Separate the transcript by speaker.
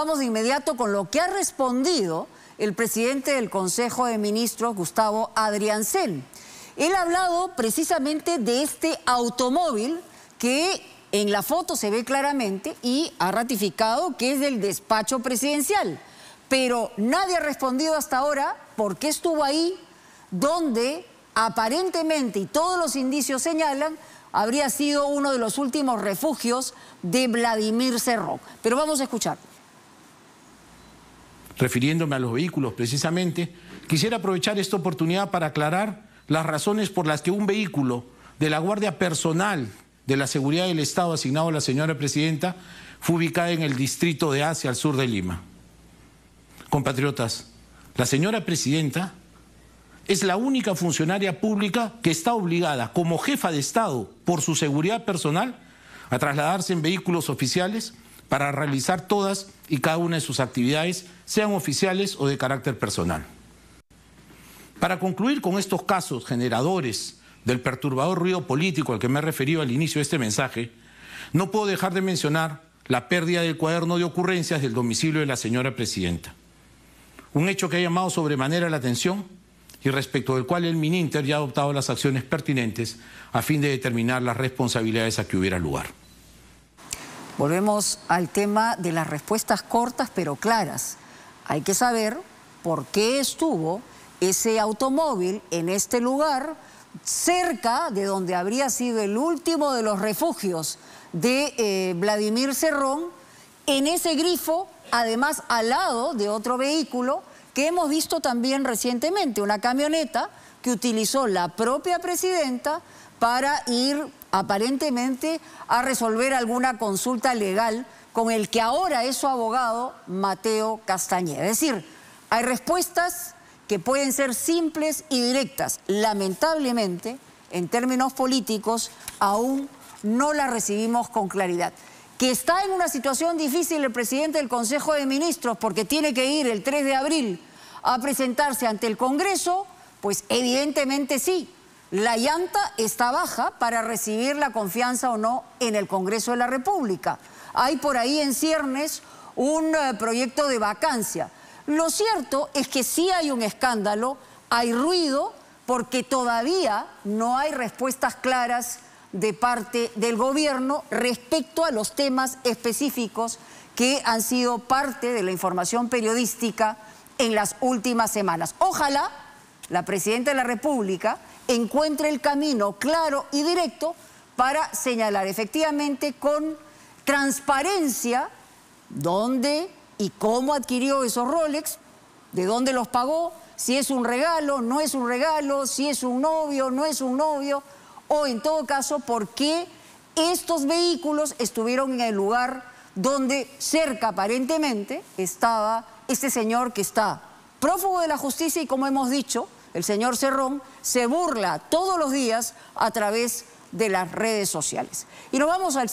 Speaker 1: Vamos de inmediato con lo que ha respondido el presidente del Consejo de Ministros, Gustavo Adriancel. Él ha hablado precisamente de este automóvil que en la foto se ve claramente y ha ratificado que es del despacho presidencial. Pero nadie ha respondido hasta ahora por qué estuvo ahí, donde aparentemente, y todos los indicios señalan, habría sido uno de los últimos refugios de Vladimir Cerrón. Pero vamos a escuchar.
Speaker 2: Refiriéndome a los vehículos precisamente, quisiera aprovechar esta oportunidad para aclarar las razones por las que un vehículo de la Guardia Personal de la Seguridad del Estado asignado a la señora Presidenta fue ubicada en el distrito de Asia, al sur de Lima. Compatriotas, la señora Presidenta es la única funcionaria pública que está obligada, como jefa de Estado, por su seguridad personal, a trasladarse en vehículos oficiales para realizar todas y cada una de sus actividades, sean oficiales o de carácter personal. Para concluir con estos casos generadores del perturbador ruido político al que me he referido al inicio de este mensaje, no puedo dejar de mencionar la pérdida del cuaderno de ocurrencias del domicilio de la señora presidenta. Un hecho que ha llamado sobremanera la atención y respecto del cual el Mininter ya ha adoptado las acciones pertinentes a fin de determinar las responsabilidades a que hubiera lugar.
Speaker 1: Volvemos al tema de las respuestas cortas pero claras. Hay que saber por qué estuvo ese automóvil en este lugar cerca de donde habría sido el último de los refugios de eh, Vladimir Cerrón, en ese grifo, además al lado de otro vehículo que hemos visto también recientemente, una camioneta que utilizó la propia presidenta para ir aparentemente a resolver alguna consulta legal con el que ahora es su abogado, Mateo Castañeda. Es decir, hay respuestas que pueden ser simples y directas. Lamentablemente, en términos políticos, aún no las recibimos con claridad que está en una situación difícil el presidente del Consejo de Ministros porque tiene que ir el 3 de abril a presentarse ante el Congreso, pues evidentemente sí. La llanta está baja para recibir la confianza o no en el Congreso de la República. Hay por ahí en ciernes un eh, proyecto de vacancia. Lo cierto es que sí hay un escándalo, hay ruido, porque todavía no hay respuestas claras de parte del gobierno respecto a los temas específicos que han sido parte de la información periodística en las últimas semanas. Ojalá la Presidenta de la República encuentre el camino claro y directo para señalar efectivamente con transparencia dónde y cómo adquirió esos Rolex, de dónde los pagó, si es un regalo, no es un regalo, si es un novio, no es un novio o en todo caso por qué estos vehículos estuvieron en el lugar donde cerca aparentemente estaba este señor que está prófugo de la justicia y como hemos dicho, el señor Cerrón se burla todos los días a través de las redes sociales. Y nos vamos al